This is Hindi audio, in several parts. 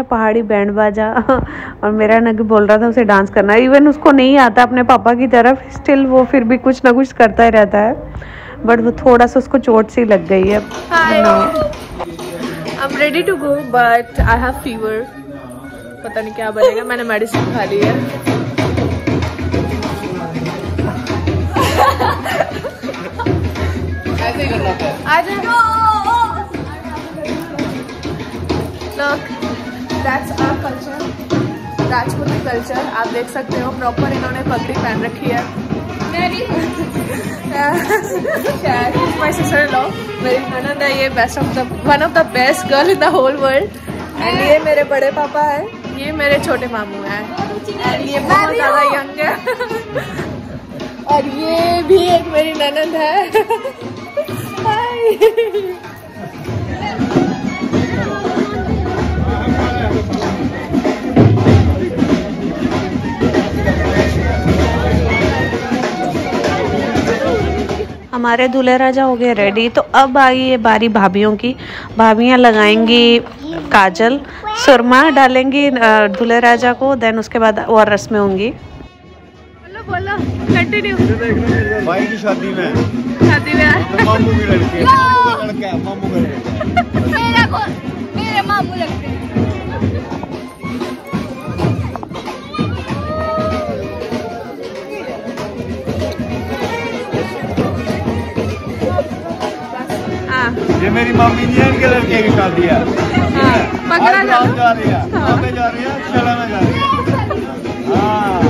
है पहाड़ी बैंड बाजा। और मेरा नग बोल रहा था उसे डांस करना। इवन उसको नहीं आता अपने पापा की तरफ़ स्टिल वो फिर भी कुछ ना कुछ करता ही रहता है। बट वो थोड़ा सा उसको चोट सी लग गई है। I'm ready to go but I have fever. पता नहीं क्या बनेगा मैंने मेडिसिन खा ली है। ऐसे ही Look, that's our culture. राजपूती कल्चर आप देख सकते हो प्रॉपर इन्होंने पगड़ी पहन रखी है। माई सिस्टर लॉ मेरी ननद है ये best of the one of the best girl in the whole world and ये मेरे बड़े पापा है। ये मेरे छोटे मामू हैं। एंड ये बहुत ज़्यादा यंग है। और ये भी एक मेरी ननंद है। हमारे दूल्हे राजा हो गए रेडी तो अब आई है बारी भाभीियों की। भाभीियाँ लगाएँगी काजल सुरमा डालेंगी दूल्हे राजा को देन उसके बाद और रस्में होंगी। बोलो बोलो कंटिन्यू भाई की शादी में। शादी में मामू की लड़के। मामू का लड़का मामू का लड़का। मेरा को मेरे मामू लगते हैं। ये मेरी मम्मी है इनके लड़के की शादी है। हाँ पकड़ा जा रही है। कहाँ जा रही है में जा रही है। हाँ।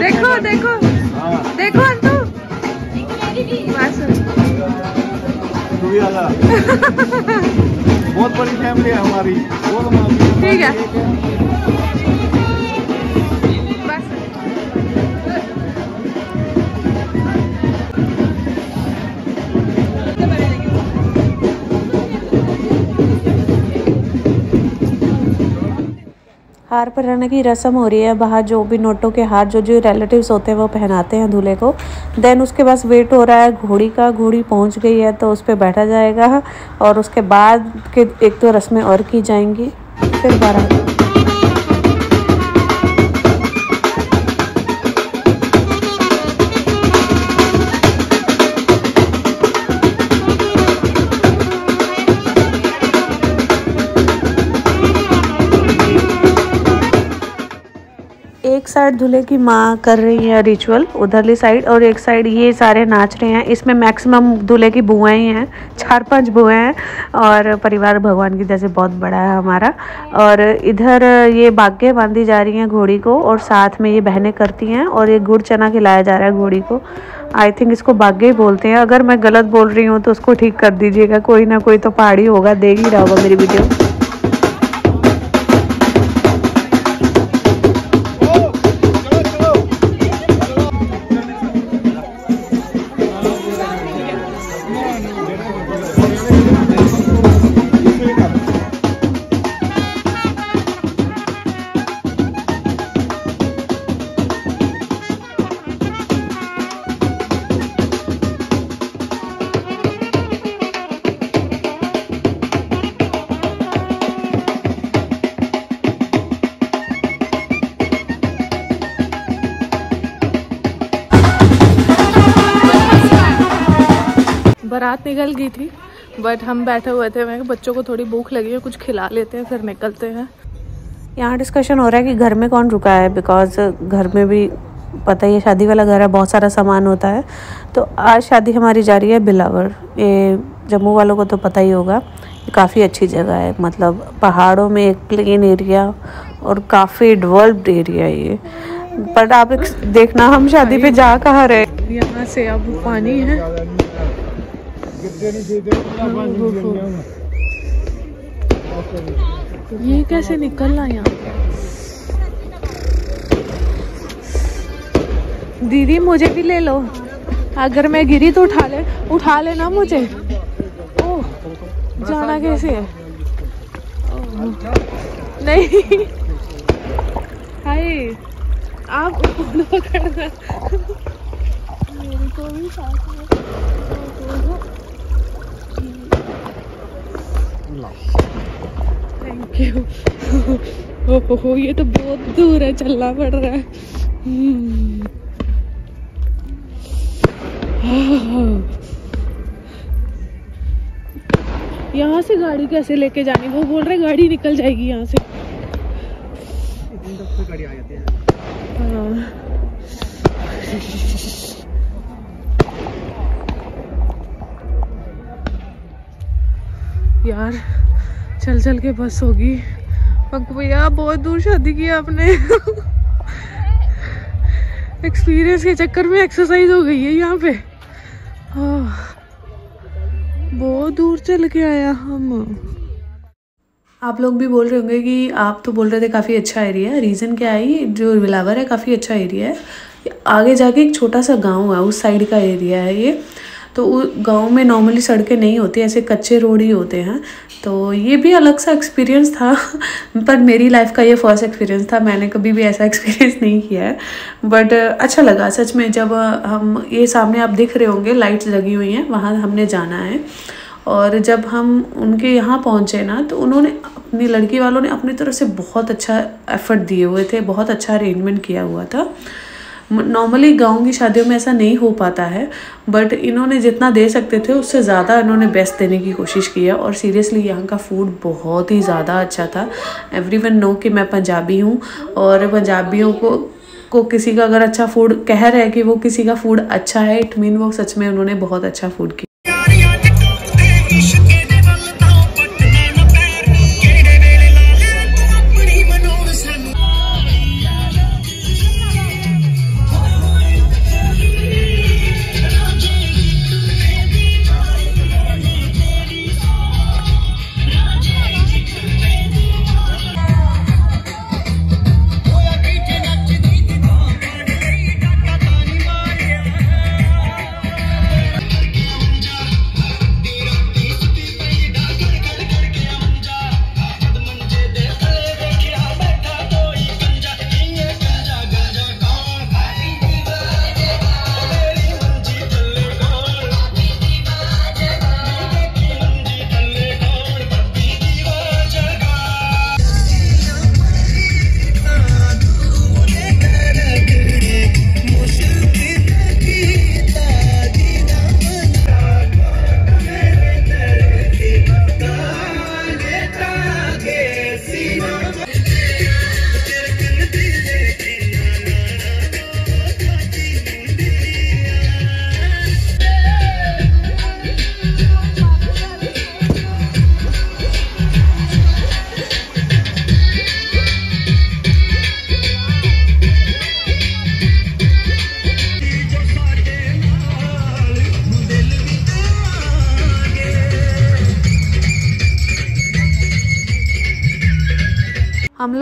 देखो देखो। हाँ। देखो अंतु तू बहुत बड़ी फैमिली है हमारी। ठीक है। हार पहनाने की रस्म हो रही है। बाहर जो भी नोटों के हार, जो जो रिलेटिव्स होते हैं, वो पहनाते हैं दूल्हे को। देन उसके पास वेट हो रहा है। घोड़ी का घोड़ी पहुँच गई है तो उस पर बैठा जाएगा और उसके बाद के एक दो तो रस्में और की जाएँगी। फिर बारात। एक साइड दूल्हे की माँ कर रही है रिचुअल उधरली साइड और एक साइड ये सारे नाच रहे हैं। इसमें मैक्सिमम दूल्हे की बुआएँ ही चार पाँच बुआएँ हैं और परिवार भगवान की जैसे बहुत बड़ा है हमारा। और इधर ये बाग्य बांधी जा रही हैं घोड़ी को और साथ में ये बहनें करती हैं और ये गुड़ चना खिलाया जा रहा है घोड़ी को। आई थिंक इसको बाग्य ही बोलते हैं। अगर मैं गलत बोल रही हूँ तो उसको ठीक कर दीजिएगा, कोई ना कोई तो पहाड़ी होगा, देख ही रहा होगा मेरी वीडियो बारात निकल गई थी बट हम बैठे हुए थे मैं बच्चों को थोड़ी भूख लगी है कुछ खिला लेते हैं फिर निकलते हैं। यहाँ डिस्कशन हो रहा है कि घर में कौन रुका है बिकॉज़ घर में भी पता ही है शादी वाला घर है बहुत सारा सामान होता है। तो आज शादी हमारी जा रही है बिलावर। ये जम्मू वालों को तो पता ही होगा काफ़ी अच्छी जगह है मतलब पहाड़ों में एक प्लेन एरिया और काफ़ी डेवलप्ड एरिया है ये। पर आप देखना हम शादी पे जा कहाँ रहे यहाँ से अब पानी है। ये कैसे निकलना यहाँ दीदी, मुझे भी ले लो। अगर मैं गिरी तो उठा ले, उठा लेना मुझे। ओह, जाना कैसे है? नहीं। हाय, आप करना थैंक यू ओहो ये तो बहुत दूर है चलना पड़ रहा है। हम्म। यहाँ से गाड़ी कैसे लेके जानी? वो बोल रहे गाड़ी निकल जाएगी यहाँ से। हाँ। यार चल चल के बस होगी। पंकु भैया, बहुत दूर शादी की आपने। एक्सपीरियंस के चक्कर में एक्सरसाइज हो गई है यहाँ पे। बहुत दूर चल के आया हम। आप लोग भी बोल रहे होंगे कि आप तो बोल रहे थे काफ़ी अच्छा एरिया है। रीज़न क्या है जो विलावर है, काफ़ी अच्छा एरिया है। आगे जाके एक छोटा सा गाँव है, उस साइड का एरिया है ये। तो गाँव में नॉर्मली सड़कें नहीं होती, ऐसे कच्चे रोड ही होते हैं। तो ये भी अलग सा एक्सपीरियंस था, पर मेरी लाइफ का ये फ़र्स्ट एक्सपीरियंस था। मैंने कभी भी ऐसा एक्सपीरियंस नहीं किया है। बट अच्छा लगा सच में, जब हम ये सामने आप दिख रहे होंगे लाइट्स लगी हुई हैं, वहाँ हमने जाना है। और जब हम उनके यहाँ पहुँचे ना तो उन्होंने अपनी, लड़की वालों ने अपनी तरफ़ से बहुत अच्छा एफर्ट दिए हुए थे, बहुत अच्छा अरेंजमेंट किया हुआ था। नॉर्मली गाँव की शादियों में ऐसा नहीं हो पाता है बट इन्होंने जितना दे सकते थे, उससे ज़्यादा इन्होंने बेस्ट देने की कोशिश की है। और सीरियसली यहाँ का फ़ूड बहुत ही ज़्यादा अच्छा था। एवरी वन नो कि मैं पंजाबी हूँ और पंजाबियों को को किसी का अगर अच्छा फ़ूड कह रहा है कि वो किसी का फ़ूड अच्छा है इट मीन वो सच में उन्होंने बहुत अच्छा फ़ूड किया।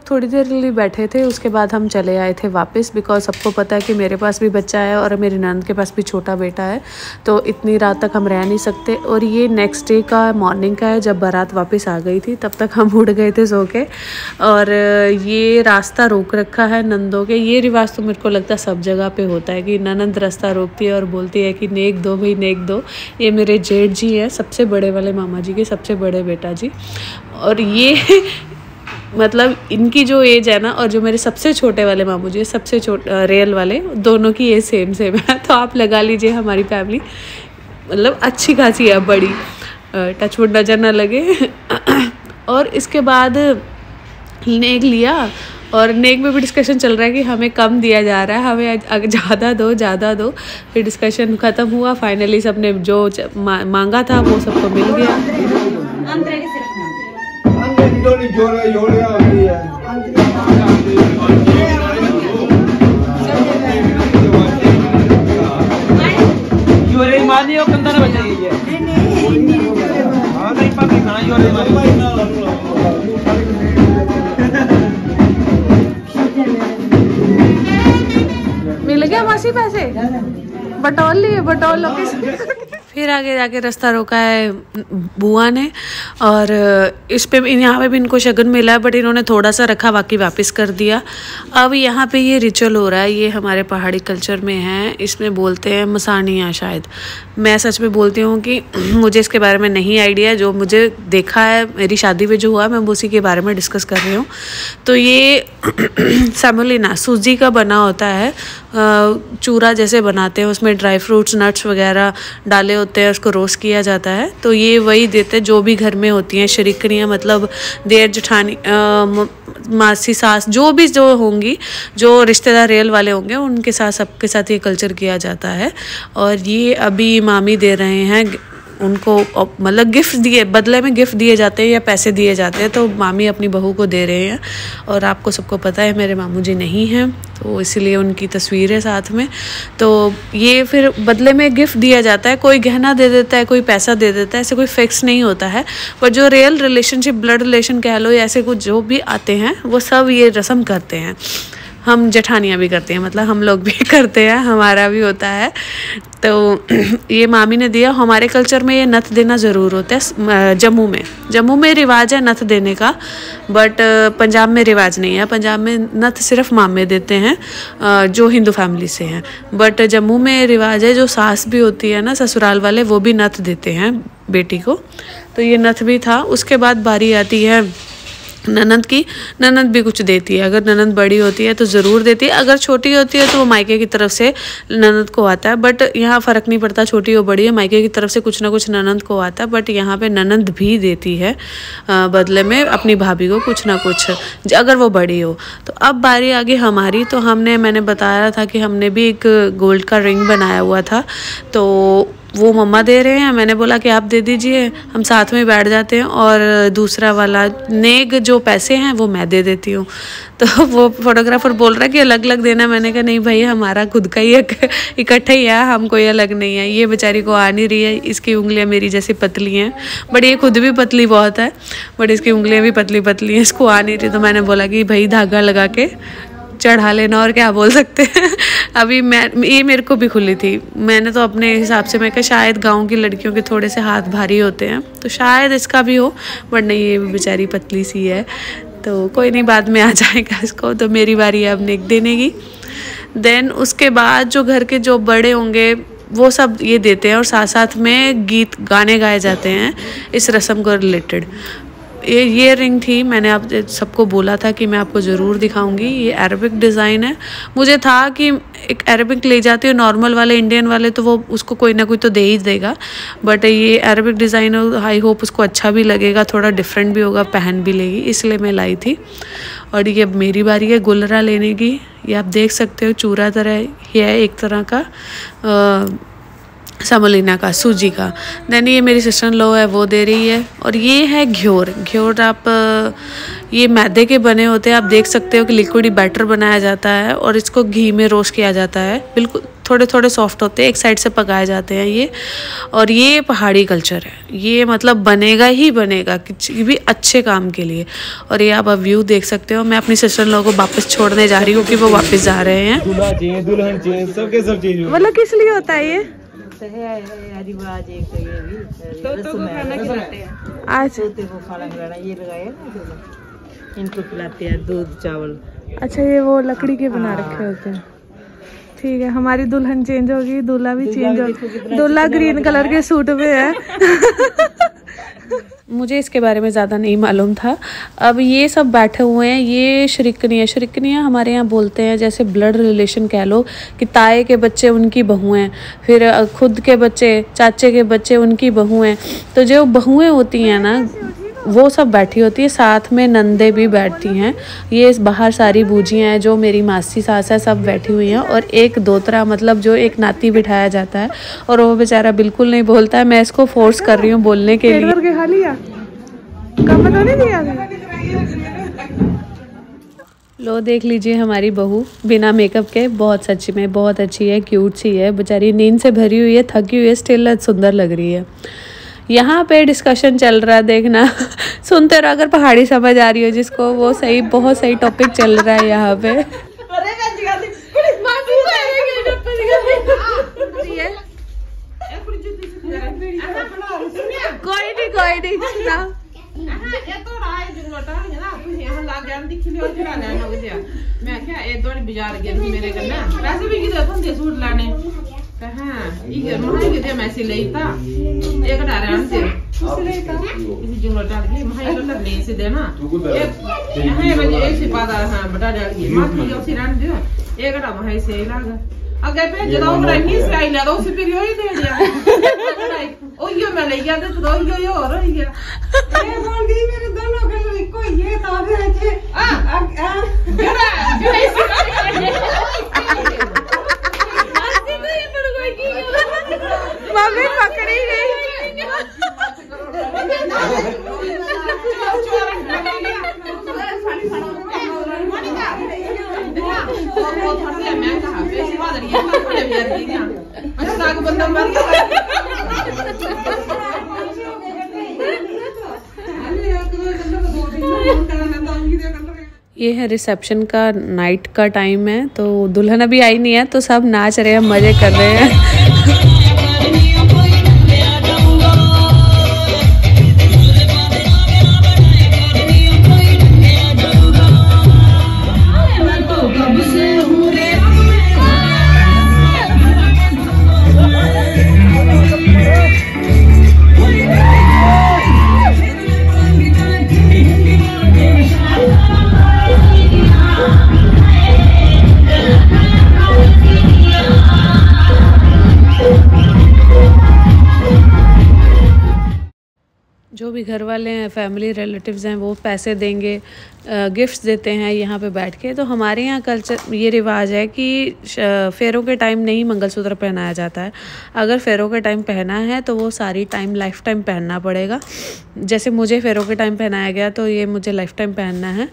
लोग थोड़ी देर लिए बैठे थे, उसके बाद हम चले आए थे वापस बिकॉज़ सबको पता है कि मेरे पास भी बच्चा है और मेरी नंद के पास भी छोटा बेटा है तो इतनी रात तक हम रह नहीं सकते। और ये नेक्स्ट डे का मॉर्निंग का है, जब बारात वापस आ गई थी, तब तक हम उड़ गए थे सो के। और ये रास्ता रोक रखा है नंदों के। ये रिवाज तो मेरे को लगता है सब जगह पे होता है कि ननंद रास्ता रोकती है और बोलती है कि नेक दो भाई, नेक दो। ये मेरे जेठ जी हैं, सबसे बड़े वाले मामा जी के सबसे बड़े बेटा जी। और ये मतलब इनकी जो एज है ना और जो मेरे सबसे छोटे वाले मामू जी, सबसे छोटे रियल वाले, दोनों की एज सेम सेम है। तो आप लगा लीजिए हमारी फैमिली मतलब अच्छी खासी है, बड़ी। टचवुड नज़र ना लगे। और इसके बाद नेक लिया और नेक में भी डिस्कशन चल रहा है कि हमें कम दिया जा रहा है, हमें ज़्यादा दो ज़्यादा दो। फिर डिस्कशन ख़त्म हुआ फाइनली सबने जो मांगा था वो सबको मिल गया। जोड़े जोड़े होती है। मानी हो कंधा ना बचाई है। हाँ नहीं पता खाना योरे मानी मिल गया मासी पैसे? बटौल लिए बटौल लोकेशन। फिर आगे जाके रास्ता रोका है बुआ ने और इस पे यहाँ पे भी इनको शगन मिला है बट इन्होंने थोड़ा सा रखा, बाकी वापस कर दिया। अब यहाँ पे ये रिचुअल हो रहा है, ये हमारे पहाड़ी कल्चर में है, इसमें बोलते हैं मसानिया शायद। मैं सच में बोलती हूँ कि मुझे इसके बारे में नहीं आइडिया। जो मुझे देखा है, मेरी शादी में जो हुआ मैं उसी के बारे में डिस्कस कर रही हूँ। तो ये सेमोलिना, सूजी का बना होता है। चूरा जैसे बनाते हैं, उसमें ड्राई फ्रूट्स, नट्स वगैरह डाले होते हैं, उसको रोस्ट किया जाता है। तो ये वही देते हैं जो भी घर में होती हैं, शरीकनियाँ मतलब देर जठानी मासी, सास, जो भी जो होंगी, जो रिश्तेदार रेल वाले होंगे, उनके साथ, सबके साथ ये कल्चर किया जाता है। और ये अभी मामी दे रहे हैं, उनको मतलब गिफ्ट दिए, बदले में गिफ्ट दिए जाते हैं या पैसे दिए जाते हैं तो मामी अपनी बहू को दे रहे हैं। और आपको सबको पता है, मेरे मामू जी नहीं हैं तो इसलिए उनकी तस्वीर है साथ में। तो ये फिर बदले में गिफ्ट दिया जाता है, कोई गहना दे देता है, कोई पैसा दे देता है, ऐसे कोई फिक्स नहीं होता है। पर जो रियल रिलेशनशिप ब्लड रिलेशन कह लो या ऐसे कुछ जो भी आते हैं, वो सब ये रस्म करते हैं। हम जेठानियाँ भी करते हैं मतलब हम लोग भी करते हैं, हमारा भी होता है। तो ये मामी ने दिया, हमारे कल्चर में ये नथ देना ज़रूर होता है जम्मू में। जम्मू में रिवाज है नथ देने का बट पंजाब में रिवाज नहीं है। पंजाब में नथ सिर्फ़ मामे देते हैं जो हिंदू फैमिली से हैं। बट जम्मू में रिवाज है, जो सास भी होती है ना, ससुराल वाले, वो भी नथ देते हैं बेटी को। तो ये नथ भी था। उसके बाद बारी आती है ननद की, ननद भी कुछ देती है। अगर ननद बड़ी होती है तो ज़रूर देती है। अगर छोटी होती है तो वो मायके की तरफ़ से ननद को आता है। बट यहाँ फ़र्क नहीं पड़ता, छोटी हो, बड़ी है, मायके की तरफ़ से कुछ ना कुछ ननद को आता है। बट यहाँ पे ननद भी देती है बदले में अपनी भाभी को कुछ ना कुछ, अगर वो बड़ी हो। तो अब बारी आ गई हमारी। तो हमने, मैंने बताया था कि हमने भी एक गोल्ड का रिंग बनाया हुआ था। तो वो मम्मा दे रहे हैं, मैंने बोला कि आप दे दीजिए, हम साथ में बैठ जाते हैं और दूसरा वाला, नेग जो पैसे हैं वो मैं दे देती हूँ। तो वो फोटोग्राफर बोल रहा है कि अलग अलग देना मैंने कहा, नहीं भाई, हमारा खुद का ही इकट्ठा ही है, हम कोई अलग नहीं है। ये बेचारी को आ नहीं रही है, इसकी उंगलियाँ मेरी जैसी पतली हैं। बट ये खुद भी पतली बहुत है, बट इसकी उंगलियाँ भी पतली पतली हैं, इसको आ नहीं रही। तो मैंने बोला कि भाई धागा लगा के चढ़ा लेना और क्या बोल सकते हैं? अभी मैं, ये मेरे को भी खुली थी। मैंने तो अपने हिसाब से, मैं कहा शायद गाँव की लड़कियों के थोड़े से हाथ भारी होते हैं। तो शायद इसका भी हो बट नहीं ये बेचारी पतली सी है। तो कोई नहीं, बाद में आ जाएगा इसको। तो मेरी बारी है, अब नेक देने की। देन उसके बाद जो घर के जो बड़े होंगे, वो सब ये देते हैं और साथ साथ में गीत, गाने गाए जाते हैं। इस रस्म को रिलेटेड ये ये रिंग थी। मैंने आप सबको बोला था कि मैं आपको ज़रूर दिखाऊँगी। ये अरबिक डिज़ाइन है। मुझे था कि एक अरबिक ले जाती हूँ। नॉर्मल वाले इंडियन वाले तो वो उसको कोई ना कोई तो दे ही देगा। बट ये अरबिक डिज़ाइन आई होप उसको अच्छा भी लगेगा थोड़ा डिफरेंट भी होगा पहन भी लेगी। इसलिए मैं लाई थी। और ये मेरी बारी है गुलरा लेने की। ये आप देख सकते हो चूरा तरह ये है एक तरह का आ, समोलिना का सूजी का। देन ये मेरी सिस्टर लो है वो दे रही है। और ये है घ्योर। घ्योर आप ये मैदे के बने होते हैं आप देख सकते हो कि लिक्विड बैटर बनाया जाता है और इसको घी में रोस्ट किया जाता है। बिल्कुल थोड़े थोड़े सॉफ्ट होते हैं एक साइड से पकाए जाते हैं ये। और ये पहाड़ी कल्चर है। ये मतलब बनेगा ही बनेगा किसी भी अच्छे काम के लिए। और ये आप अब व्यू देख सकते हो। मैं अपनी सिस्टर लोगों को वापस छोड़ने जा रही हूँ कि वो वापस जा रहे हैं। मतलब किस लिए होता है ये? है रिवाज एक तो ये भी तो को खाना खिलाते हैं। आज। तोते को खाना खिलाना ये लगाया ना इनको खिलाते हैं दूध चावल। अच्छा ये वो लकड़ी के बना रखे होते हैं। ठीक है हमारी दुल्हन चेंज होगी दूल्हा भी चेंज होगी दूल्हा ग्रीन कलर के सूट में है। मुझे इसके बारे में ज़्यादा नहीं मालूम था। अब ये सब बैठे हुए हैं, ये शरिकनियाँ शरिकनियाँ हमारे यहाँ बोलते हैं, जैसे ब्लड रिलेशन कह लो, कि ताए के बच्चे उनकी बहुएँ फिर खुद के बच्चे, चाचे के बच्चे उनकी बहुएँ तो जो बहुएँ होती हैं ना वो सब बैठी होती है। साथ में नंदे भी बैठती हैं। ये बाहर सारी बूजियाँ हैं जो मेरी मासी सास है सब बैठी हुई हैं। और एक दोतरा मतलब जो एक नाती बिठाया जाता है। और वो बेचारा बिल्कुल नहीं बोलता है। मैं इसको फोर्स कर रही हूँ बोलने के लिए। लो देख लीजिए हमारी बहू। बिना मेकअप के बहुत सच्ची में बहुत अच्छी है क्यूट सी है। बेचारी नींद से भरी हुई है थकी हुई है स्टिल सुंदर लग रही है। यहाँ पे डिस्कशन चल रहा है देखना। सुनते रहो अगर पहाड़ी समझ आ रही हो जिसको वो सही बहुत सही टॉपिक चल रहा है यहाँ पे। कोई नहीं कोई नहीं मैं क्या ये दौड़ बाज़ार गई मेरे कन्ने वैसे भी किधर सूट लाने? Kah, iya mahal gitu ya masih leita. Ya kan ada yang sih. इसी जुमला डाल के महाया तो ले से देना एक महाया बजे एक से पाता हाँ बटा डाल के मात्र जो सी रान दियो एक अड़ा महाया से लागा अगर पे जदाओ बड़ा नहीं से आई ना तो उसी पे यो ही दे दिया ओ यो मैं ले गया तो तो यो यो और ही गया ये बोल गई मेरे दोनों के इको ये तारे अच्छे आ आ जरा जरा मम्मी पकड़ी गई ये है रिसेप्शन का नाइट का टाइम है तो दुल्हन अभी आई नहीं है तो सब नाच रहे हैं, मज़े कर रहे हैं। घर वाले हैं फैमिली रिलेटिव्स हैं, वो पैसे देंगे गिफ्ट्स देते हैं यहाँ पे बैठ के। तो हमारे यहाँ कल्चर ये रिवाज है कि फेरों के टाइम नहीं मंगलसूत्र पहनाया जाता है। अगर फेरों के टाइम पहना है तो वो सारी टाइम लाइफ टाइम पहनना पड़ेगा। जैसे मुझे फेरों के टाइम पहनाया गया तो ये मुझे लाइफ टाइम पहनना है।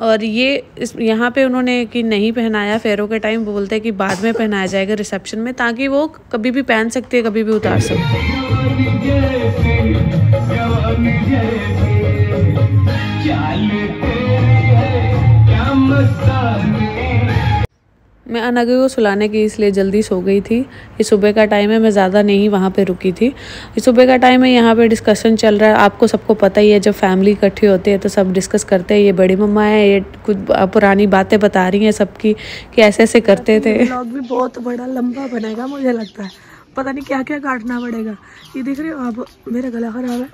और ये इस, यहाँ पर उन्होंने कि नहीं पहनाया, फेरों के टाइम बोलते हैं कि बाद में पहनाया जाएगा रिसेप्शन में, ताकि वो कभी भी पहन सकती है, कभी भी उतार सकती है। मैं अनघा को सुलाने की इसलिए जल्दी सो गई थी। ये सुबह का टाइम है, मैं ज़्यादा नहीं वहाँ पे रुकी थी। ये सुबह का टाइम है, यहाँ पे डिस्कशन चल रहा है। आपको सबको पता ही है, जब फैमिली इकट्ठी होती है तो सब डिस्कस करते हैं, ये बड़ी मम्मा है, ये कुछ पुरानी बातें बता रही हैं सबकी कि ऐसे ऐसे करते थे। ब्लॉग भी बहुत बड़ा लंबा बनेगा, मुझे लगता है। पता नहीं क्या क्या काटना पड़ेगा। ये देख रहे हो आप, मेरा गला खराब है।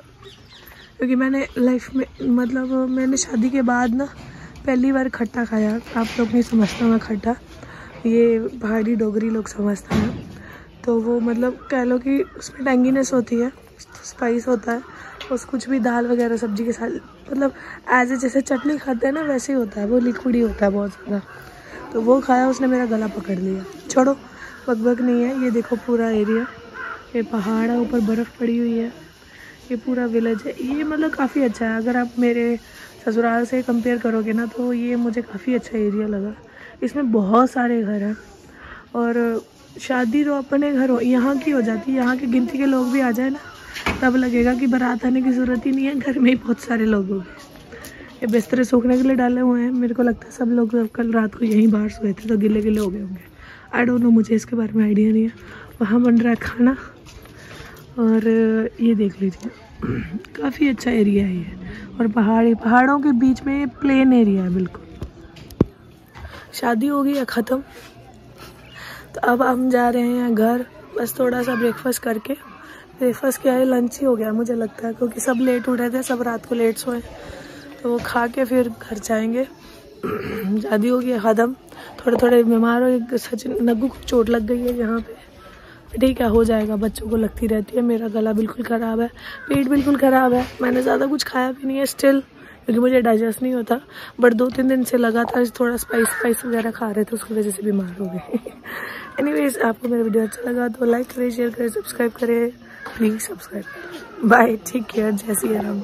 क्योंकि मैंने लाइफ में मतलब मैंने शादी के बाद ना, पहली बार खट्टा खाया। आप लोग नहीं समझते मैं खट्टा। ये पहाड़ी डोगरी लोग समझते हैं। तो वो मतलब कह लो कि उसमें टेंगीनेस होती है स्पाइस होता है उस कुछ भी दाल वगैरह सब्ज़ी के साथ मतलब एज ए जैसे चटनी खाते हैं ना, वैसे ही होता है। वो लिक्विड ही होता है बहुत ज़्यादा। तो वो खाया, उसने मेरा गला पकड़ लिया। छोड़ो, बकबक नहीं है। ये देखो पूरा एरिया ये पहाड़ है, ऊपर बर्फ़ पड़ी हुई है। ये पूरा विलेज है। ये मतलब काफ़ी अच्छा है। अगर आप मेरे ससुराल से कंपेयर करोगे ना तो ये मुझे काफ़ी अच्छा एरिया लगा। इसमें बहुत सारे घर हैं। और शादी तो अपने घर हो यहाँ की हो जाती है। यहाँ की गिनती के लोग भी आ जाए ना, तब लगेगा कि बारात आने की ज़रूरत ही नहीं है। घर में ही बहुत सारे लोग हो गए ये बिस्तरे सूखने के लिए डाले हुए हैं। मेरे को लगता है सब लोग कल रात को यहीं बाहर सोए थे तो गिले गिले हो गए होंगे। आई डोंट नो मुझे इसके बारे में आइडिया नहीं है। वहाँ बन रहा है खाना। और ये देख लीजिए। काफ़ी अच्छा एरिया है ये। और पहाड़ी, पहाड़ों के बीच में ये प्लेन एरिया है, बिल्कुल। शादी हो गई है, ख़त्म। तो अब हम जा रहे हैं घर। बस थोड़ा सा ब्रेकफास्ट करके। ब्रेकफास्ट क्या है? लंच ही हो गया मुझे लगता है, क्योंकि सब लेट उठे थे, सब रात को लेट सोए। तो वो खा के फिर घर जाएँगे। शादी हो गई है, ख़त्म। थोड़े थोड़े बीमार हो सचिन, नग्गू को चोट लग गई है यहाँ पे। ठीक है, हो जाएगा, बच्चों को लगती रहती है। मेरा गला बिल्कुल ख़राब है, पेट बिल्कुल ख़राब है। मैंने ज़्यादा कुछ खाया भी नहीं है स्टिल क्योंकि मुझे डाइजेस्ट नहीं होता बट दो तीन दिन से लगातार थोड़ा स्पाइस स्पाइस वगैरह खा रहे थे, उसकी वजह से बीमार हो गए। एनीवेज आपको मेरा वीडियो अच्छा लगा तो लाइक करें शेयर करें सब्सक्राइब करें please subscribe bye take care जय सी राम।